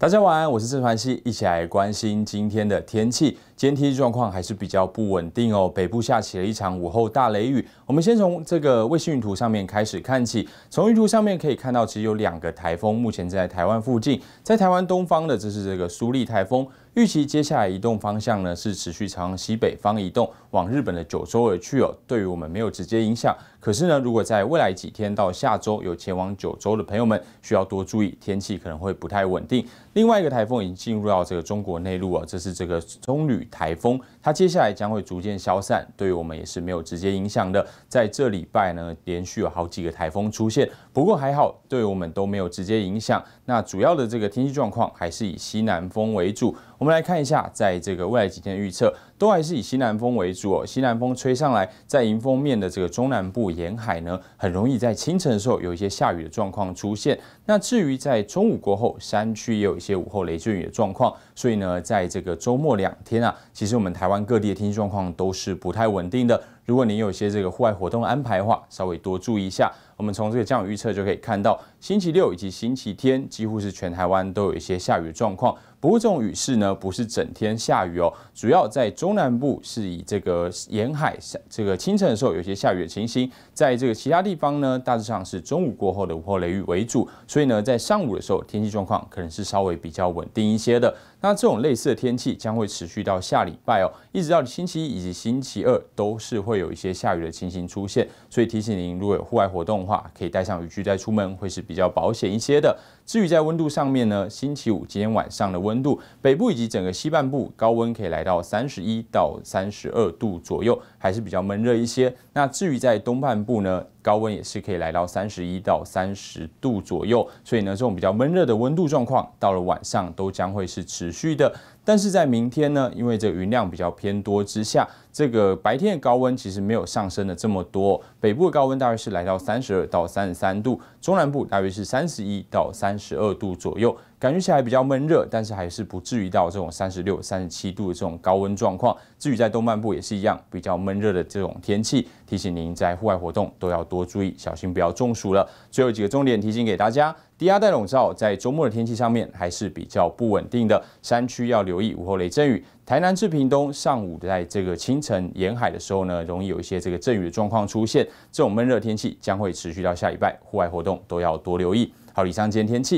大家晚安，我是郑传熙，一起来关心今天的天气。今天天气状况还是比较不稳定哦，北部下起了一场午后大雷雨。我们先从这个卫星云图上面开始看起，从云图上面可以看到，其实有两个台风目前在台湾附近，在台湾东方的这是这个苏力台风。预期接下来移动方向呢是持续朝西北方移动，往日本的九州而去哦。对于我们没有直接影响，可是呢，如果在未来几天到下周有前往九州的朋友们，需要多注意天气可能会不太稳定。另外一个台风已经进入到这个中国内陆啊，这是这个中旅台风，它接下来将会逐渐消散，对于我们也是没有直接影响的。在这礼拜呢，连续有好几个台风出现，不过还好，对我们都没有直接影响。那主要的这个天气状况还是以西南风为主。我们我们来看一下，在这个未来几天的预测，都还是以西南风为主哦。西南风吹上来，在迎风面的这个中南部沿海呢，很容易在清晨的时候有一些下雨的状况出现。那至于在中午过后，山区也有一些午后雷阵雨的状况。所以呢，在这个周末两天啊，其实我们台湾各地的天气状况都是不太稳定的。如果你有一些这个户外活动安排的话，稍微多注意一下。我们从这个降雨预测就可以看到，星期六以及星期天几乎是全台湾都有一些下雨状况。不过这种雨势呢，不是整天下雨哦，主要在中南部是以这个沿海这个清晨的时候有些下雨的情形，在这个其他地方呢，大致上是中午过后的午后雷雨为主。所以呢，在上午的时候，天气状况可能是稍微比较稳定一些的。那这种类似的天气将会持续到下礼拜哦，一直到星期一以及星期二都是会有一些下雨的情形出现。所以提醒您，如果有户外活动的话，可以带上雨具再出门，会是比较保险一些的。至于在温度上面呢，星期五今天晚上的温度，北部以及整个西半部高温可以来到三十一到三十二度左右，还是比较闷热一些。那至于在东半部呢，高温也是可以来到三十一到三十度左右。所以呢，这种比较闷热的温度状况，到了晚上都将会是持续的。但是在明天呢，因为这云量比较偏多之下，这个白天的高温其实没有上升的这么多。北部的高温大约是来到三十二到三十三度，中南部大约是三十一到三十二度左右，感觉起来比较闷热，但是还是不至于到这种三十六、三十七度的这种高温状况。至于在东半部也是一样，比较闷热的这种天气，提醒您在户外活动都要多注意，小心不要中暑了。最后几个重点提醒给大家。低压带笼罩，在周末的天气上面还是比较不稳定的，山区要留意午后雷阵雨。台南至屏东上午在这个清晨沿海的时候呢，容易有一些这个阵雨的状况出现，这种闷热天气将会持续到下礼拜，户外活动都要多留意。好，以上今天天气。